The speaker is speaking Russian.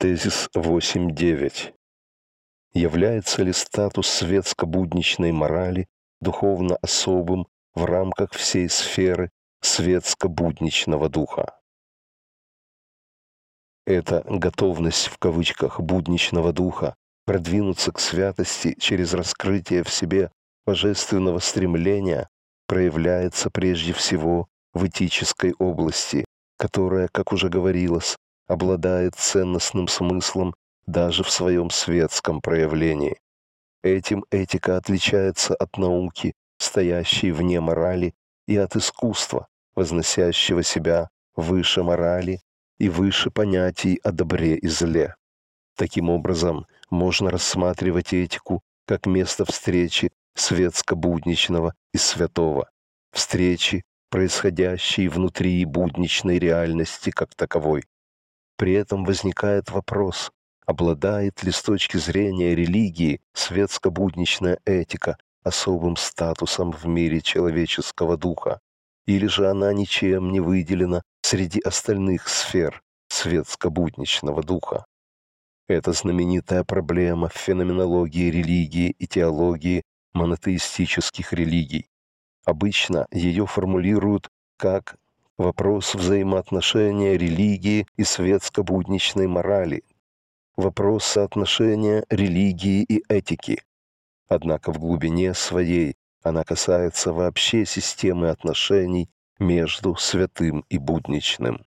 Тезис 8.9. Является ли статус светско-будничной морали духовно особым в рамках всей сферы светско-будничного духа? Эта готовность в кавычках будничного духа продвинуться к святости через раскрытие в себе божественного стремления проявляется прежде всего в этической области, которая, как уже говорилось, обладает ценностным смыслом даже в своем светском проявлении. Этим этика отличается от науки, стоящей вне морали, и от искусства, возносящего себя выше морали и выше понятий о добре и зле. Таким образом, можно рассматривать этику как место встречи светско-будничного и святого, встречи, происходящей внутри будничной реальности как таковой. При этом возникает вопрос, обладает ли с точки зрения религии светско-будничная этика особым статусом в мире человеческого духа, или же она ничем не выделена среди остальных сфер светско-будничного духа. Это знаменитая проблема в феноменологии религии и теологии монотеистических религий. Обычно ее формулируют как вопрос взаимоотношения религии и светско-будничной морали, вопрос соотношения религии и этики. Однако в глубине своей она касается вообще системы отношений между святым и будничным.